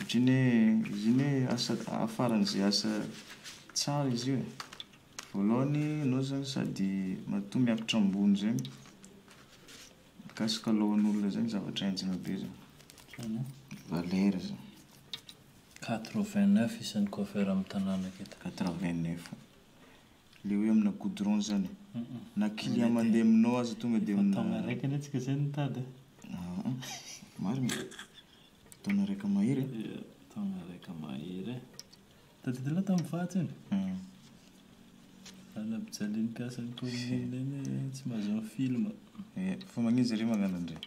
Otriny hoe izy iny hoe asa afaran'izay asa tsara izy io e. Voalohany ianao zany sady matoa miakatra ambony zay mikasika lohan'olona zay ny zavatra enjana be zany. Valeur zany. Quatre vingt neuf isan'ny coiffeur amin'ny tanàna aketo. Quatre vingt neuf. Le hoe amina goudron zany na client mandeha aminao aza tonga de amina. Taona raika anie tsika zay nitady a. Aa marina e, taona raika mahery e. Ia taona raika mahery e. Tadidinao tamin'ny faha teo e. Raha nampijalin'ny mpiasan'ny commune eny tsy mahazo ny film. Ia fa magnino zareo magnano an'ireny.